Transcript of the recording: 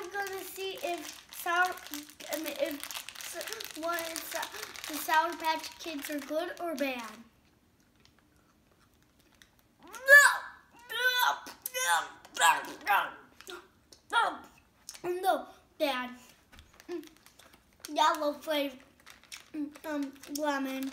I'm gonna see if sour, if one the Sour Patch Kids are good or bad. No, bad. Yellow flavor, um, lemon.